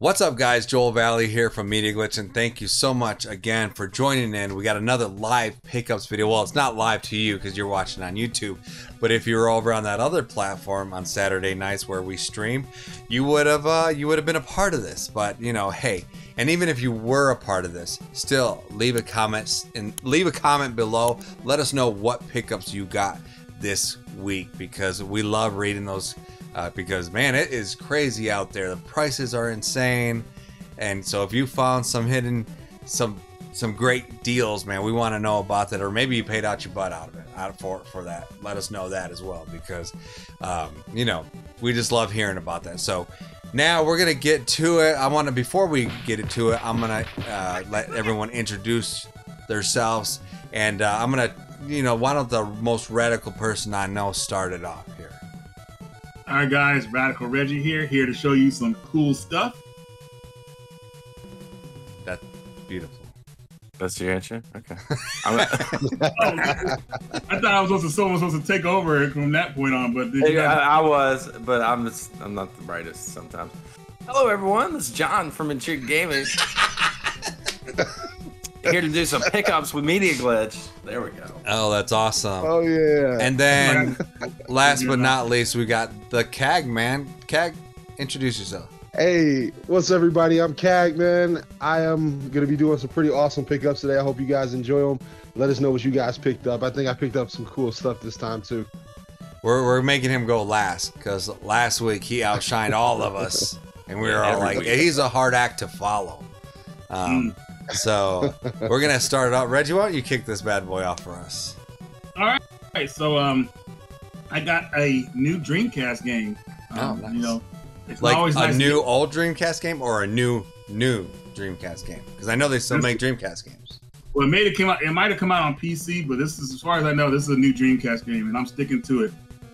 What's up, guys? Joel Valley here from Media Glitch, and thank you so much again for joining in. We got another live pickups video. Well, it's not live to you because you're watching on YouTube, but if you were over on that other platform on Saturday nights where we stream, you would have uh, you would have been a part of this. But you know, hey, and even if you were a part of this, still leave a comment and leave a comment below. Let us know what pickups you got this week because we love reading those uh, because man, it is crazy out there. The prices are insane, and so if you found some hidden, some some great deals, man, we want to know about that. Or maybe you paid out your butt out of it out for for that. Let us know that as well because um, you know we just love hearing about that. So. Now we're gonna get to it. I want to before we get into it, I'm gonna uh, let everyone introduce themselves, and uh, I'm gonna, you know, one of the most radical person I know started off here. All right, guys, Radical Reggie here, here to show you some cool stuff. That's beautiful. That's your answer? Okay. I thought I was supposed to someone was supposed to take over from that point on, but did you Yeah, guys- I, I was, but I'm just, I'm not the brightest sometimes. Hello, everyone. This is John from Intrigued Gaming. Here to do some pickups with Media Glitch. There we go. Oh, that's awesome. Oh yeah. And then, last but not least, we got the Kag man. Kag, introduce yourself. hey, what's everybody? I'm Kag, man. I am gonna be doing some pretty awesome pickups today. I hope you guys enjoy them. Let us know what you guys picked up. I think I picked up some cool stuff this time too. We're, we're making him go last because last week he outshined all of us, and we were all like, week. he's a hard act to follow. Um, so we're gonna start it out. Reggie, why don't you kick this bad boy off for us? All right. All right so um, I got a new Dreamcast game. Um, Oh, nice. You know, it's Like always a nice to new get- old Dreamcast game or a new new Dreamcast game? Because I know they still make Dreamcast games. Well, it made it came out. It might have come out on PC, but this is, as far as I know, this is a new Dreamcast game, and I'm sticking to it.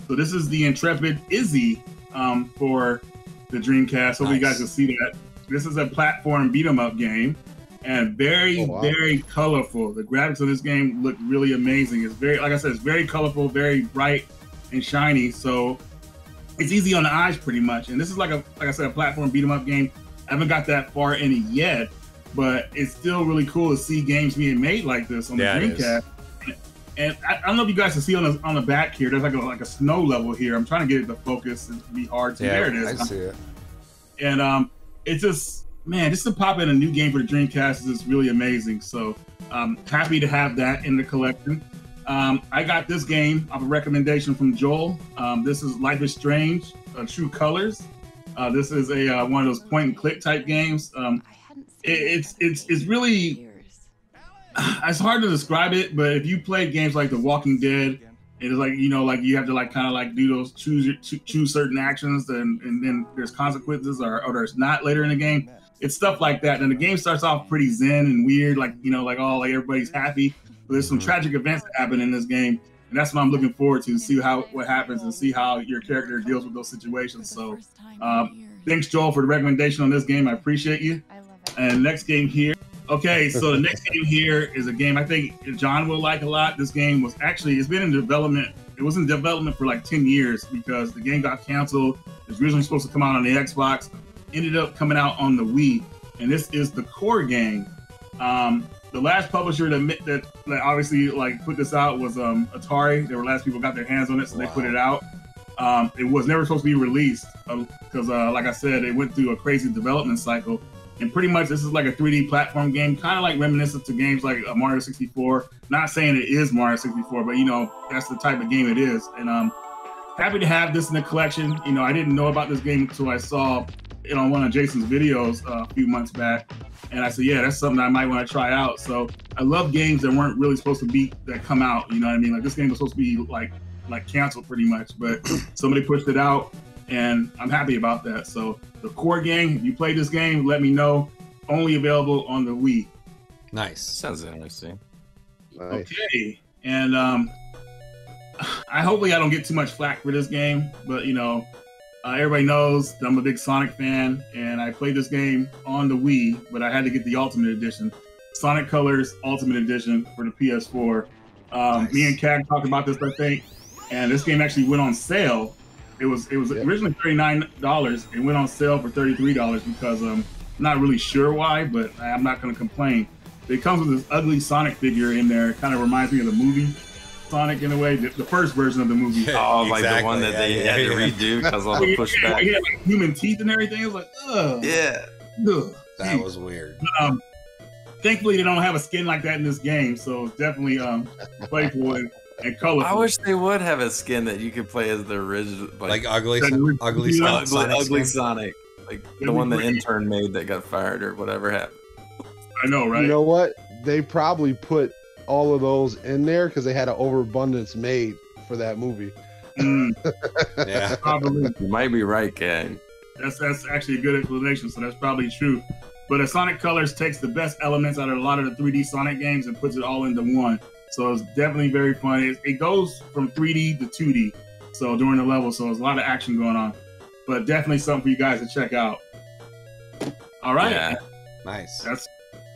So this is the Intrepid Izzy um, for the Dreamcast. Hope you guys can see that. This is a platform beat 'em up game, and very, Oh, wow. very colorful. The graphics of this game look really amazing. It's very, like I said, it's very colorful, very bright and shiny. So it's easy on the eyes, pretty much. And this is like a, like I said, a platform beat 'em up game. I haven't got that far in it yet, but it's still really cool to see games being made like this on Yeah, the it is. Dreamcast. And I, I don't know if you guys can see on the on the back here. There's like a like a snow level here. I'm trying to get it to focus and be hard. So there it is. I see it. And um, it's just man, just to pop in a new game for the Dreamcast is really amazing. So um, happy to have that in the collection. Um, I got this game off a recommendation from Joel. Um, this is Life is Strange: uh, True Colors. Uh, this is a uh, one of those point and click type games. Um, it, it's it's it's really it's hard to describe it, but if you played games like The Walking Dead, it is like you know, like you have to like kind of like do those choose your- choose certain actions, and and then there's consequences or, or there's not later in the game. It's stuff like that. And the game starts off pretty zen and weird, like you know, like oh, like everybody's happy. But there's some Mhm. tragic events that happen in this game, and that's what I'm looking forward to see how what happens and see how your character deals with those situations. So um, thanks, Joel, for the recommendation on this game. I appreciate you. I love it. And next game here. Okay, so the next game here is a game I think John will like a lot. This game was actually it's been in development. It was in development for like 10 years because the game got canceled. It was originally supposed to come out on the Xbox, ended up coming out on the Wii. And this is the Kore Gang. Um, the last publisher that, that that obviously like put this out was um, Atari. They were the last people got their hands on it, so they put it out. Um, it was never supposed to be released because, uh, like I said, it went through a crazy development cycle. And pretty much, this is like a 3D platform game, kind of like reminiscent to games like uh, Mario 64. Not saying it is Mario 64, but you know that's the type of game it is. And um, happy to have this in the collection. You know, I didn't know about this game until I saw it on one of Jason's videos uh, a few months back, and I said, yeah, that's something I might want to try out. So I love games that weren't really supposed to be that come out. You know what I mean? Like this game was supposed to be like like canceled pretty much, but somebody pushed it out, and I'm happy about that. So the Kore Gang, if you play this game, let me know. Only available on the Wii. Nice. Sounds interesting. Nice. Okay, and um, I hopefully I don't get too much flack for this game, but you know, uh, everybody knows that I'm a big Sonic fan, and I played this game on the Wii, but I had to get the Ultimate Edition, Sonic Colors Ultimate Edition for the PS4. Um, Nice. Me and Kag talked about this, I think, and this game actually went on sale It was it was Yeah. originally thirty nine dollars. It went on sale for thirty three dollars because um, I'm not really sure why, but I'm not going to complain. It comes with this ugly Sonic figure in there. It kind of reminds me of the movie Sonic in a way, the, the first version of the movie. Yeah. Oh, like the one that yeah, they yeah, had to redo because all the He pushback. had like human teeth and everything. It was like, ugh. Yeah. ugh. That was weird. um, thankfully, they don't have a skin like that in this game, so it's definitely um, playful and, and colorful. I wish they would have a skin that you could play as the original, Like ugly, That- ugly Yeah. Sonic. ugly, Sonic ugly. Sonic, like the one the intern made that got fired or whatever happened. I know, right? You know what? They probably put all of those in there because they had an overabundance made for that movie. Mm, Yeah. probably. You might be right, Kang. That's that's actually a good explanation. So that's probably true. But uh, Sonic Colors takes the best elements out of a lot of the 3D Sonic games and puts it all into one. So it's definitely very fun. It, it goes from 3D to 2D. So during the level, so there's a lot of action going on. But definitely something for you guys to check out. All right, Yeah. Nice. that's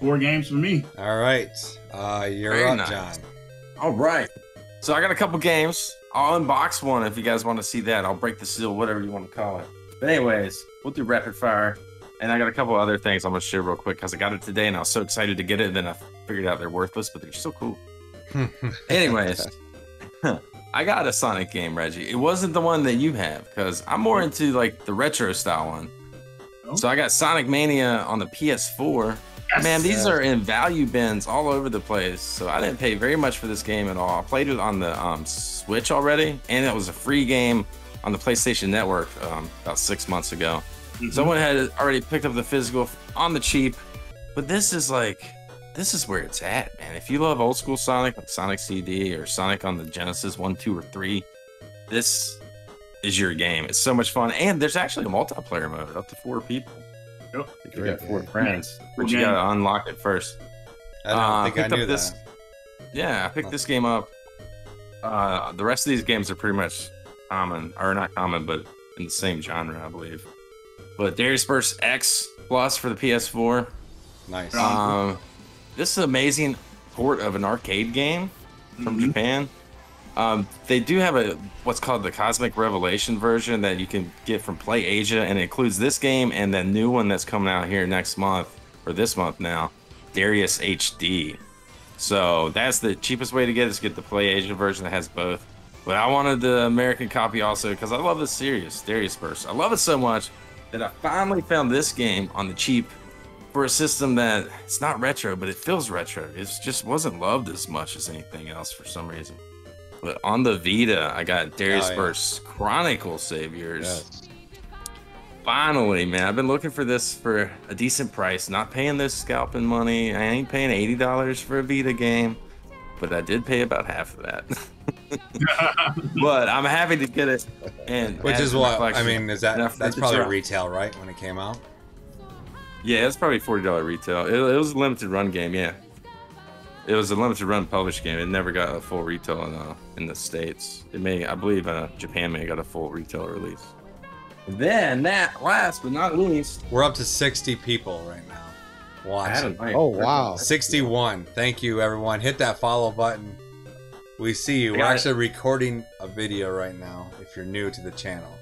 four games for me. All right. Uh, you're Very up, nice. John. All right. So I got a couple games. I'll unbox one if you guys want to see that. I'll break the seal, whatever you want to call it. But anyways, we'll do rapid fire. And I got a couple other things I'm gonna share real quick because I got it today and I was so excited to get it. And then I figured out they're worthless, but they're so cool. Anyways, I got a Sonic game, Reggie. It wasn't the one that you have because I'm more into like the retro style one. So I got Sonic Mania on the PS4. Yes. Man, these are in value bins all over the place. So I didn't pay very much for this game at all. I played it on the um, Switch already, and it was a free game on the PlayStation Network um, about six months ago. Mhm. Someone had already picked up the physical on the cheap, but this is like, this is where it's at, man. If you love old school Sonic, like Sonic CD or Sonic on the Genesis 1, 2, or 3, this is your game. It's so much fun. And there's actually a multiplayer mode up to four people. Yep. If you got four friends, but you gotta unlock it first. I don't Uh, think I picked up knew this- that. Yeah, I picked this game up. Uh, the rest of these games are pretty much common, or not common, but in the same genre, I believe. But Darius Burst X Plus for the PS4. Nice. Um, this is an amazing port of an arcade game from Mhm. Japan. Um, they do have a what's called the Cozmic Revelation version that you can get from Play Asia, and it includes this game and the new one that's coming out here next month or this month now, Darius HD. So that's the cheapest way to get it is get the Play Asia version that has both. But I wanted the American copy also because I love the series, Darius Burst. I love it so much that I finally found this game on the cheap for a system that it's not retro, but it feels retro. It just wasn't loved as much as anything else for some reason. But on the Vita, I got Darius Oh, yeah. Burst Chronicle Saviors. Yes. Finally, man, I've been looking for this for a decent price. Not paying this scalping money. I ain't paying eighty dollars for a Vita game, but I did pay about half of that. but I'm happy to get it. And Which is what I mean. Is that Enough that's probably retail, right? When it came out. Yeah, it's probably forty dollar retail. It, it was a limited run game. Yeah, it was a limited run published game. It never got a full retail in uh, in the states. It may, I believe, uh, Japan may have got a full retail release. Then that last but not least, We're up to 60 people right now. I Watching. Oh, wow. 61. Thank you, everyone. Hit that follow button. We see you. We're got it. actually recording a video right now. If you're new to the channel,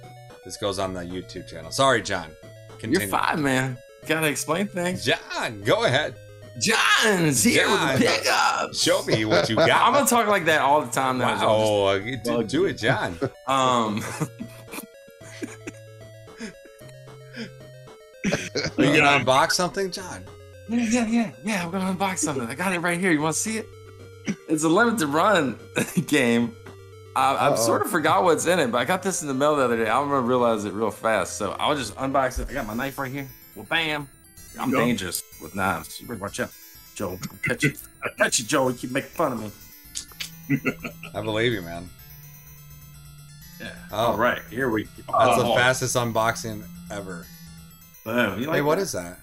this goes on the YouTube channel. Sorry, John. Continue. You're fine, man. Gotta explain things. John, go ahead. John's here John. with the pickups. Show me what you got. I'm gonna talk like that all the time now. John. Wow, uh, do, do it, John. Um, Are you gonna unbox something, John? yeah, yeah, yeah, yeah. I'm gonna unbox something. I got it right here. You want to see it? It's a limited run game. I, I Uh-oh. sort of forgot what's in it, but I got this in the mail the other day. I'm gonna realize it real fast, so I'll just unbox it. I got my knife right here. Well, bam. I'm Go. dangerous with knives. You better watch out, Joe. I'll catch you. I'll catch you, Joe. You keep making fun of me. I believe you, man. Yeah. Oh. All right, here we. Go. That's oh, the fastest unboxing ever. Boom. You like hey, what that? is that?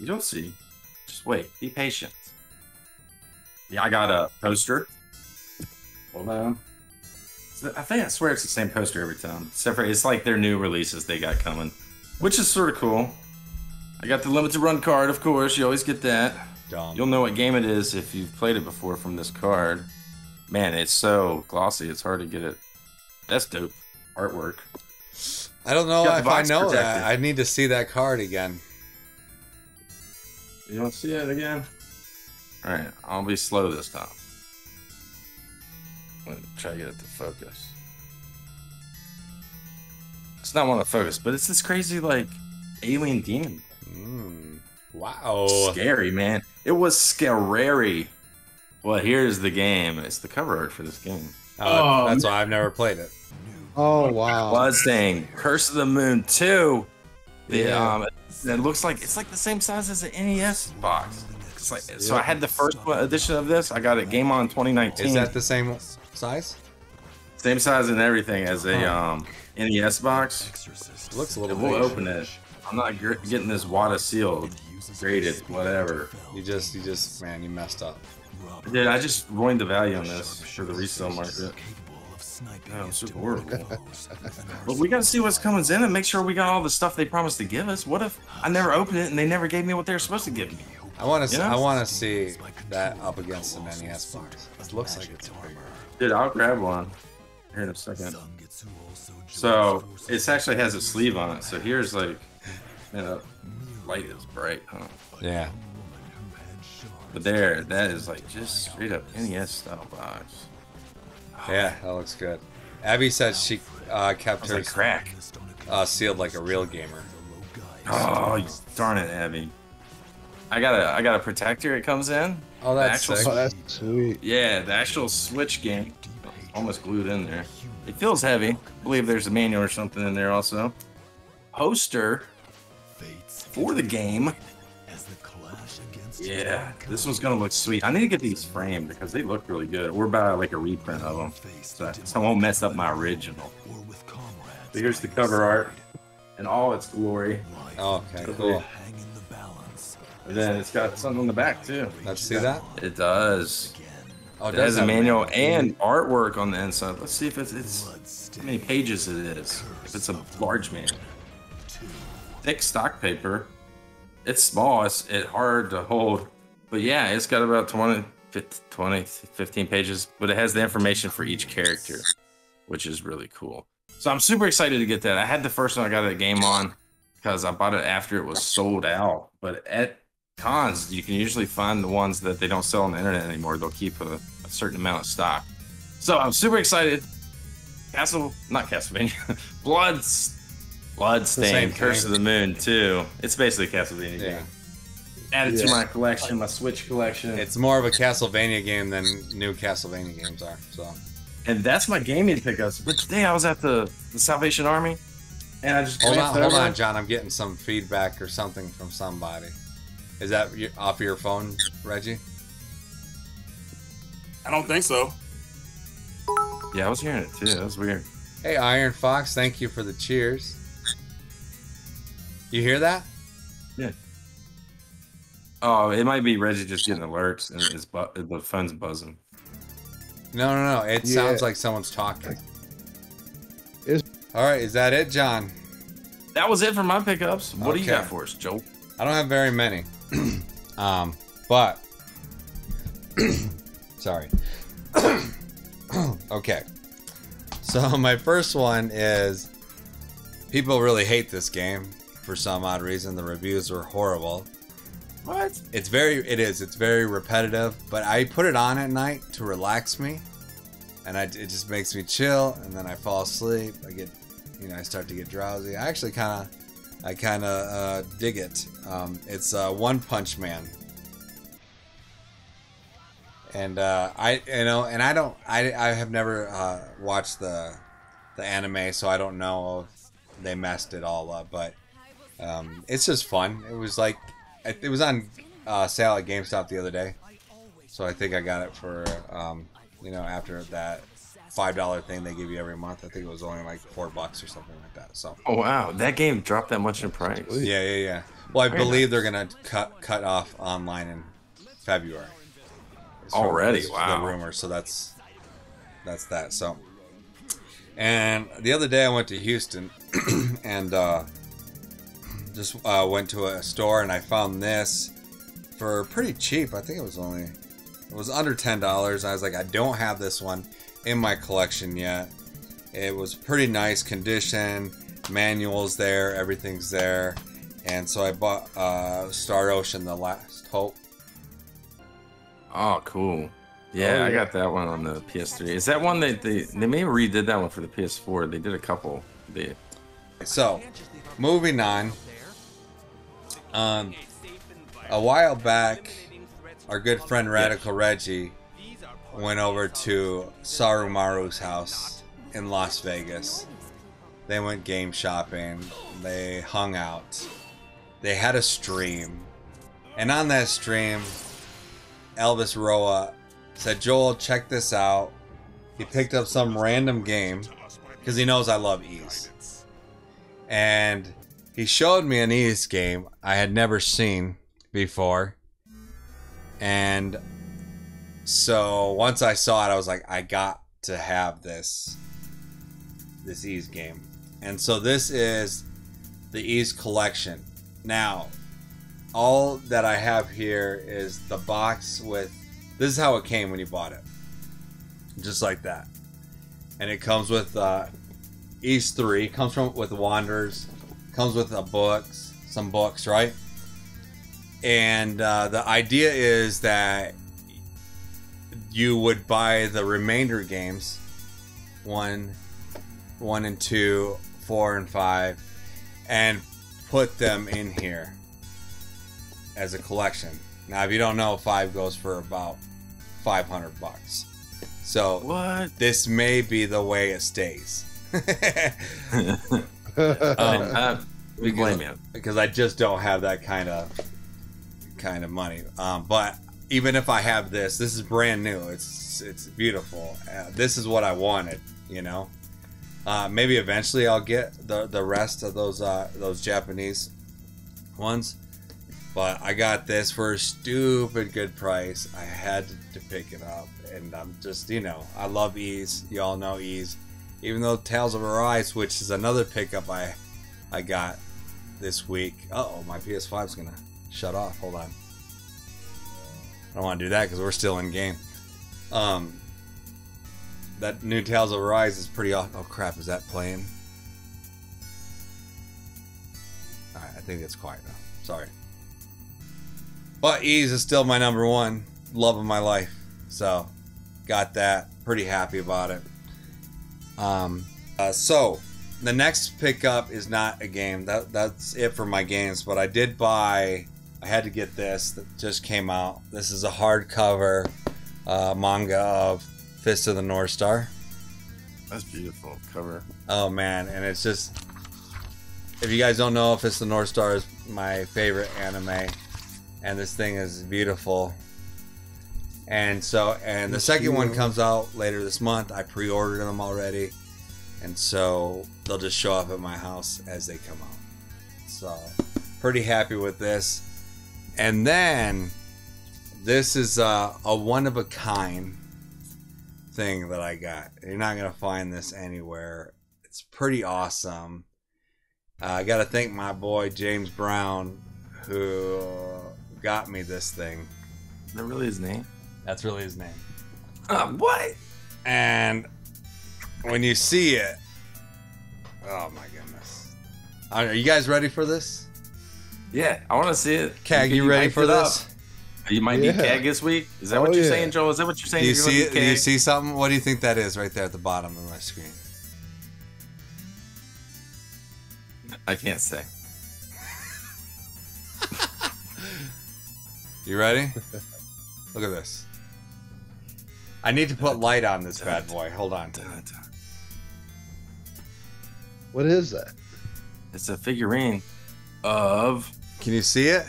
You don't see. Just wait. Be patient. Yeah, I got a poster. Hold on. I think I swear it's the same poster every time. Except for it's like their new releases they got coming, which is sort of cool. I got the limited run card, of course. You always get that. Dumb. You'll know what game it is if you've played it before from this card. Man, it's so glossy. It's hard to get it. That's dope. artwork. I don't know if I know protected. that. I need to see that card again. You want to see it again? All right, I'll be slow this time. I'm gonna try to get it to focus. It's not want to focus, but it's this crazy like alien demon. Mm. Wow. Scary man. It was scary. Well, here's the game. It's the cover art for this game. Uh, Oh, that's why I've never played it. Oh wow. Bloodstained, Curse of the Moon 2. The, Yeah. um, it looks like it's like the same size as the NES box. It's like, so I had the first edition of this. I got it Game On 2019. Is that the same size? same size and everything as a um, NES box? It looks a little We'll open it. I'm not gr- getting this WATA sealed, graded, whatever. You just, you just, man, you messed up. Dude, I just ruined the value on this for the resale market. Yeah, I'm super horrible. but we gotta see what's coming in and make sure we got all the stuff they promised to give us. What if I never opened it and they never gave me what they were supposed to give me? I want to, Yeah. I want to see that up against an NES box. It looks like it's bigger. Dude, I'll grab one here in a second. So it actually has a sleeve on it. So here's like, you know, light is bright, huh? Yeah. But there, that is like just straight up NES style box. Yeah, that looks good. Abby said she uh, kept her like crack. uh, sealed like a real gamer. Oh, darn it, Abby. I got a I got a protector. It comes in. Oh, that's actual sick. Oh, that's sweet. Yeah, the actual Switch game. Almost glued in there. It feels heavy. I believe there's a manual or something in there also. Poster for the game. Yeah, this one's gonna look sweet. I need to get these framed because they look really good. We're about like a reprint of them, so, so I won't mess up my original. So here's the cover art in all its glory. Oh, okay, cool. And then it's got something on the back too. Let's see that. It does. Oh, It does has a have manual and artwork on the inside. Let's see if it's, it's how many pages it is. If it's a large manual. Thick stock paper. It's small. It's it hard to hold. But yeah, it's got about 20, 15, 20, 15 pages. But it has the information for each character, which is really cool. So I'm super excited to get that. I had the first one I got a game on because I bought it after it was sold out. But at cons, you can usually find the ones that they don't sell on the internet anymore. They'll keep a, a certain amount of stock. So I'm super excited. Castle, not Castlevania, Bloods, Bloodstained, Curse of the Moon 2. It's basically a Castlevania Yeah. game. Added to my collection, my Switch collection, It's more of a Castlevania game than new Castlevania games are. So and that's my gaming pickups. But today I was at the, the Salvation Army, and I just hold glanced on, hold on, John. I'm getting some feedback or something from somebody. Is that your, off your phone, Reggie? I don't think so. Yeah, I was hearing it too. That was weird. Hey, Iron Fox, thank you for the cheers. You hear that? Yeah. Oh, it might be Reggie just getting alerts and his bu- the phone's buzzing. No, no, no. It Yeah. sounds like someone's talking. Is- All right, is that it, John? That was it for my pickups. What do you got for us, Joel? I don't have very many. um, but sorry. okay. So my first one is people really hate this game for some odd reason. The reviews were horrible. What? It's very it is. It's very repetitive, but I put it on at night to relax me. And I, it just makes me chill and then I fall asleep. I get you know, I start to get drowsy. I actually kind of I kind of uh, dig it. Um, it's uh, One Punch Man, and uh, I you know, and I don't, I, I have never uh, watched the the anime, so I don't know if they messed it all up. But um, it's just fun. It was like it it was on uh, sale at GameStop the other day, so I think I got it for um, you know after that five dollar thing they give you every month. I think it was only like four bucks or something like that. So. Oh wow, that game dropped that much in price. Yeah, yeah, yeah. Well, I Very believe they're gonna cut cut off online in February. It's Already? it's Wow. The rumor. So that's that's that. So, and the other day I went to Houston, and uh, just uh, went to a store and I found this for pretty cheap. I think it was only it was under ten dollars. I was like, I don't have this one in my collection yet. It was pretty nice condition. Manuals there, everything's there. And so I bought uh, Star Ocean: The Last Hope. Oh, cool. Yeah, Oh, I yeah. got that one on the PS3. Is that one that they they may have redid that one for the PS4? They did a couple. They So, moving on. Um, a while back, our good friend Radical Reggie went over to Sarumaru's house in Las Vegas. They went game shopping. They hung out. They had a stream. And on that stream, Elvis Roa said, Joel, check this out. He picked up some random game because he knows I love Ys. And he showed me an Ys game I had never seen before. And so once I saw it, I was like, I got to have this this Ys game. And so this is the Ys collection. Now, all that I have here is the box with this is how it came when you bought it. Just like that. And it comes with uh Ys 3, comes from with Wanderers, comes with a books, some books, right? And uh, the idea is that you would buy the remainder games, one, one and two, four and five, and put them in here as a collection. Now, if you don't know, five goes for about five hundred bucks. So what? this may be the way it stays. um, uh, we blame you. because I just don't have that kind of kind of money. Um, but even if I have this, this is brand new. It's it's beautiful. Uh, this is what I wanted. You know. Uh, maybe eventually I'll get the the rest of those uh, those Japanese ones. But I got this for a stupid good price. I had to pick it up, and I'm just you know I love Ys. You all know Ys. Even though Tales of Arise, which is another pickup I I got this week. Uh oh, my PS5 is gonna shut off. Hold on. I don't want to do that because we're still in game. Um, that new Tales of Arise is pretty off. Oh crap, is that playing? Alright, I think it's quiet now. Sorry. But Ys is still my number one love of my life. So, got that. Pretty happy about it. Um, uh, so, the next pickup is not a game. That that's it for my games. But I did buy. I had to get this that just came out. This is a hardcover uh, manga of Fist of the North Star. That's beautiful cover. Oh man, and it's just. If you guys don't know, Fist of the North Star is my favorite anime, and this thing is beautiful. And so, and the second one comes out later this month. I pre-ordered them already, and so they'll just show up at my house as they come out. So, pretty happy with this. And then, this is a one of a kind thing that I got. You're not gonna find this anywhere. It's pretty awesome. Uh, I got to thank my boy James Brown who got me this thing. Is that really his name? That's really his name. Uh, what? And when you see it, oh my goodness! Are you guys ready for this? Yeah, I want to see it. Kag, Can you ready for it up? this? You might Yeah. be Kag this week. Is that Oh, what you're yeah. saying, Joel? Is that what you're saying? Do you You're see? Do you see something? What do you think that is right there at the bottom of my screen? I can't say. You ready? Look at this. I need to put light on this bad boy. Hold on. What is that? It's a figurine of Can you see it?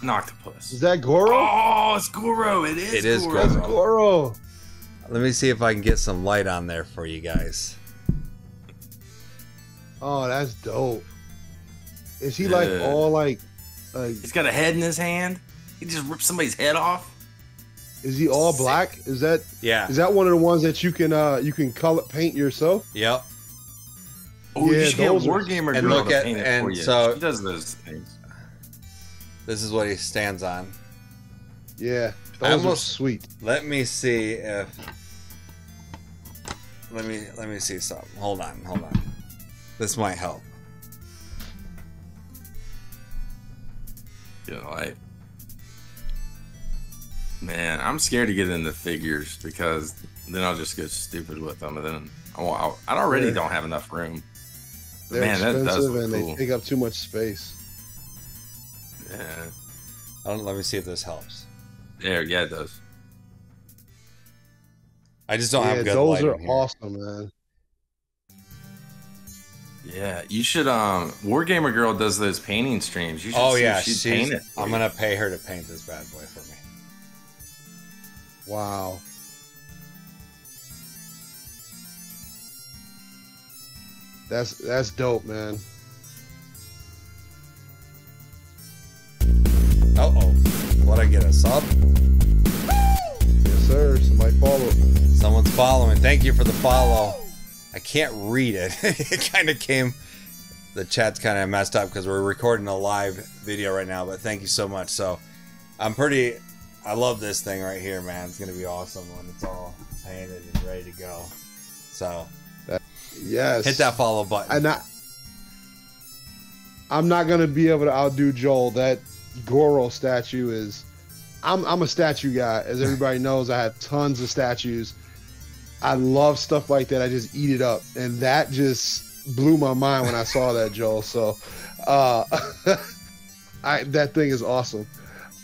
an octopus. Is that Goro? Oh, it's Goro. It is. It is Goro. That's Goro. Goro. Let me see if I can get some light on there for you guys. Oh, that's dope. Is he like all like, like? He's got a head in his hand. He just ripped somebody's head off. Is he all black? Is that Yeah. is that one of the ones that you can uh you can color paint yourself? Yep. Oh, Yeah, you should get those are- Wargamer And look to at- paint it and for you. so- she does those things. This is what he stands on. Yeah, I those almost- are sweet. Let me see if let me let me see something. Hold on, hold on. This might help. You know, like, man, I'm scared to get into figures because then I'll just get stupid with them, and then oh, I'll, I already Yeah. don't have enough room. They're Man, that does expensive look and cool. they take up too much space. Yeah, I don't, let me see if this helps. there, yeah, it does. I just don't yeah, have good those lighting are here. awesome, man. Yeah, you should. Um, Wargamer Girl does those painting streams. You should Oh see yeah, she'd she's, paint it. I'm you. gonna pay her to paint this bad boy for me. Wow. That's that's dope, man. Uh oh, what I get a sub? Yes, sir. Somebody follow. Someone's following. Thank you for the follow. I can't read it. it kind of came. The chat's kind of messed up because we're recording a live video right now. But thank you so much. So I'm pretty. I love this thing right here, man. It's gonna be awesome when it's all painted and ready to go. So Yes. hit that follow button. And I, I'm not gonna be able to outdo Joel. That Goro statue is. I'm I'm a statue guy, as everybody knows. I have tons of statues. I love stuff like that. I just eat it up, and that just blew my mind when I saw that, Joel. So, uh, I that thing is awesome.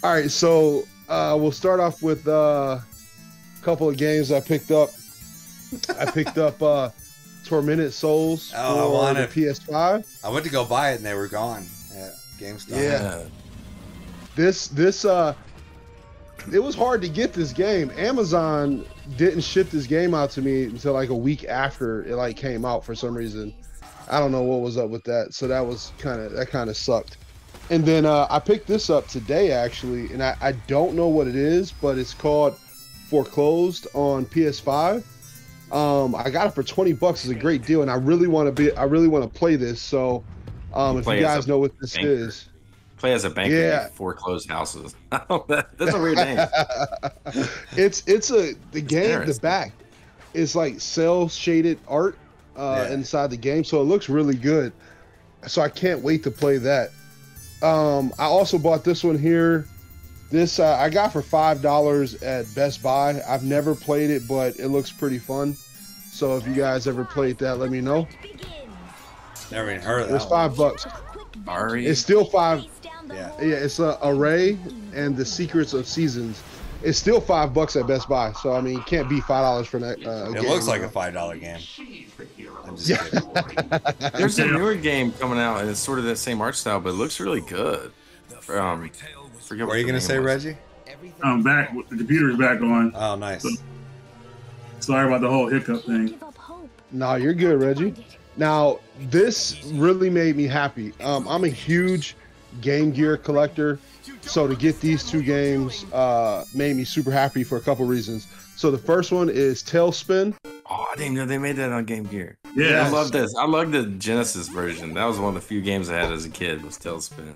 All right, so uh, we'll start off with uh, a couple of games I picked up. I picked up uh, Tormented Souls Oh, I for the. PS5. I went to go buy it and they were gone at GameStop. Yeah. This this uh it was hard to get this game. Amazon didn't ship this game out to me until like a week after it like came out for some reason. I don't know what was up with that. So that was kind of that kind of sucked. And then uh, I picked this up today actually, and I, I don't know what it is, but it's called Foreclosed on PS5. Um, I got it for 20 bucks. It's a great deal, and I really want to be I really want to play this. So um, if you guys know what this banker. is. Play as a banker Yeah. foreclosed houses. That's a weird name. it's it's a the game the back is like cel shaded art uh, Yeah. inside the game, so it looks really good. So I can't wait to play that. Um, I also bought this one here. This uh, I got for five dollars at Best Buy. I've never played it, but it looks pretty fun. So if you guys ever played that, let me know. Never even heard of It's that. one. five bucks. Ary, It's still five. Yeah. Yeah, it's a array and the secrets of seasons. It's still five bucks at Best Buy. So I mean, you can't beat five dollars for that. Uh, It game, looks like you a five dollar game. I'm just Yeah. there's a newer game coming out, and it's sort of that same art style, but it looks really good. Um, forget What are you gonna say, was. Reggie? I'm back. The computer's back on. Oh, nice. Sorry about the whole hiccup thing. No, you're good, Reggie. Now, this really made me happy. Um, I'm a huge Game Gear collector, so to get these two games uh, made me super happy for a couple reasons. So the first one is TaleSpin. Oh, I didn't know they made that on Game Gear. Yeah, I love this. I love the Genesis version. That was one of the few games I had as a kid. Was TaleSpin.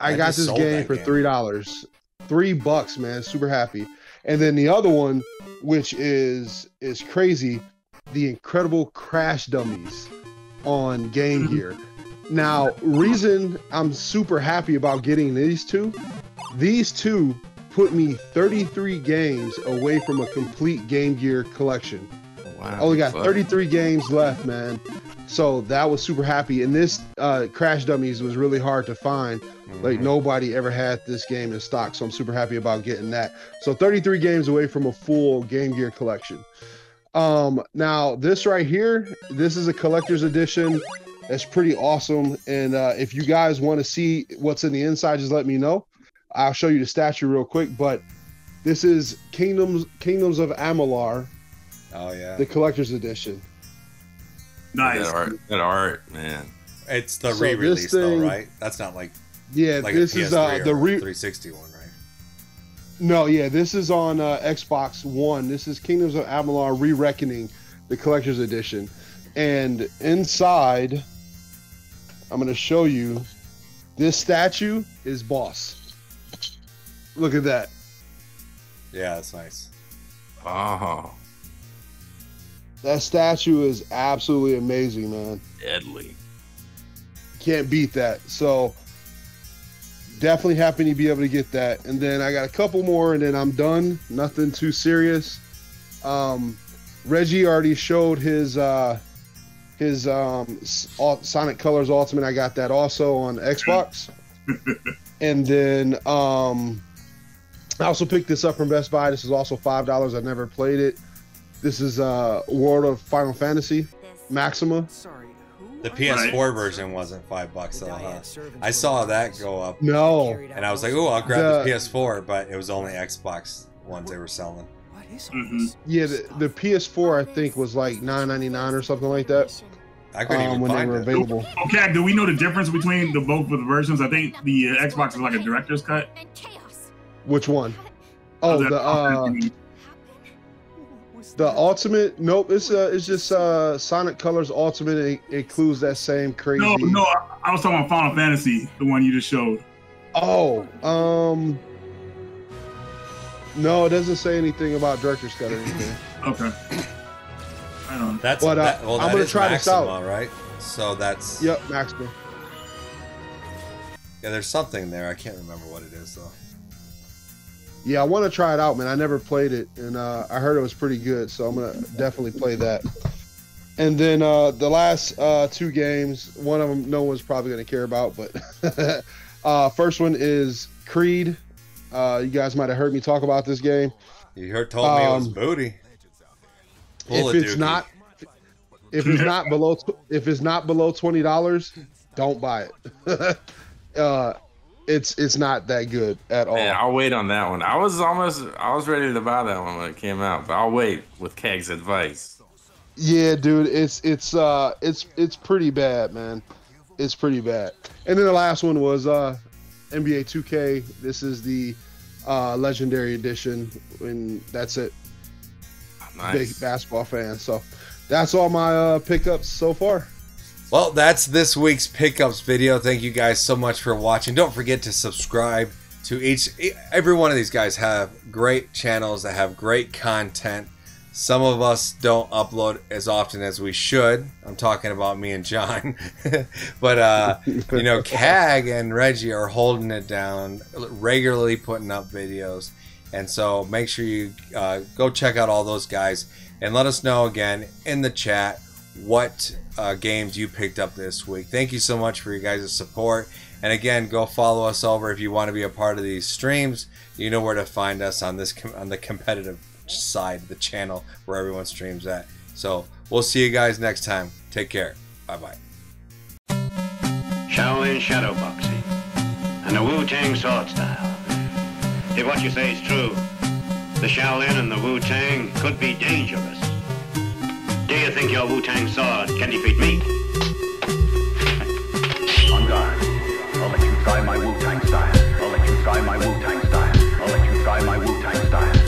I, I got this game for game. three dollars, three bucks, man. Super happy. And then the other one, which is is crazy, the Incredible Crash Dummies on Game Gear. Now, reason I'm super happy about getting these two, these two put me 33 games away from a complete Game Gear collection. Wow. I only got fuck. 33 games left, man. So that was super happy. And this uh, Crash Dummies was really hard to find. Like Mhm. nobody ever had this game in stock, so I'm super happy about getting that. So 33 games away from a full Game Gear collection. Um, now this right here, this is a collector's edition. That's pretty awesome. And uh, if you guys want to see what's in the inside, just let me know. I'll show you the statue real quick. But this is Kingdoms Kingdoms of Amalur, Oh yeah. the collector's edition. nice. That art, that art, man. It's the So re-release this though, right? That's not like Yeah, like this a PS3 is uh, or the re 360 one, right? No, yeah, this is on uh, Xbox One. This is Kingdoms of Amalur: Re-Reckoning, the collector's edition, and inside, I'm going to show you. This statue is Boss. Look at that. Yeah, that's nice. Oh, That statue is absolutely amazing, man. Deadly. Can't beat that. So definitely happy to be able to get that. And then I got a couple more, and then I'm done. Nothing too serious. Um, Reggie already showed his uh, his um, Sonic Colors Ultimate. I got that also on Xbox. and then um, I also picked this up from Best Buy. This is also five dollars. I've never played it. This is uh, World of Final Fantasy Maxima. Sorry, The PS4 version wasn't five bucks though, huh? I saw that go up. No. And I was like, oh, I'll grab the, the PS4, but it was only Xbox ones they were selling. Mm-hmm. Yeah, the, the, PS4 I think was like nine ninety nine or something like that. I couldn't um, even when find they were it. available. Okay, do we know the difference between the both of the versions? I think the uh, Xbox is like a director's cut. Which one? Oh, the uh, the Ultimate. Nope, it's uh, it's just uh, Sonic Colors Ultimate. It, it includes that same crazy. No, no, I, I was talking about Final Fantasy, the one you just showed. Oh, um, no, it doesn't say anything about director's cut or anything. okay. I don't. That's But, uh, that, well, I'm that gonna is try this Maxima, out. right? So that's Yep, Maxima. yeah. There's something there. I can't remember what it is though. Yeah, I want to try it out, man. I never played it, and uh, I heard it was pretty good, so I'm gonna definitely play that. And then uh, the last uh, two games, one of them no one's probably gonna care about, but uh, first one is Creed. Uh, you guys might have heard me talk about this game. You heard told me it was Um, booty. Pull if it's dookie. not, if it's not below, if it's not below twenty dollars, don't buy it. it's it's not that good at all. Yeah, I'll wait on that one. I was almost, I was ready to buy that one when it came out, but I'll wait with Kag's advice. Yeah, dude, it's it's uh it's it's pretty bad, man. It's pretty bad. And then the last one was uh NBA 2K. This is the uh legendary edition and that's it. Nice. Big basketball fan. So that's all my uh pickups so far. Well, that's this week's pickups video. Thank you guys so much for watching. Don't forget to subscribe to each every one of these guys have great channels that have great content. Some of us don't upload as often as we should. I'm talking about me and John. but uh, you know, Kag and Reggie are holding it down, regularly putting up videos. And so make sure you uh, go check out all those guys and let us know again in the chat what uh, games you picked up this week. Thank you so much for your guys' support. And again, go follow us over if you want to be a part of these streams. You know where to find us on this on the competitive side of the channel where everyone streams at. So we'll see you guys next time. Take care. Bye bye. Shaolin shadow boxing, and the Wu-Tang sword style. If what you say is true, the Shaolin and the Wu-Tang could be dangerous. Do you think your Wu-Tang sword can defeat me? On guard. I'll let you try my Wu-Tang style. I'll let you try my Wu-Tang style. I'll let you try my Wu-Tang style.